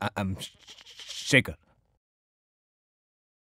I, am shaker.